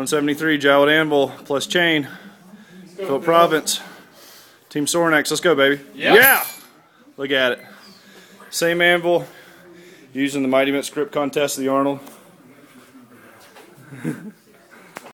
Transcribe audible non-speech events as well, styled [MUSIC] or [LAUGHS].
173 Jowett anvil plus chain. Philip Province. Team Sorinex. Let's go, baby. Yep. Yeah. Look at it. Same anvil. Using the Mighty Mitts grip contest of the Arnold. [LAUGHS]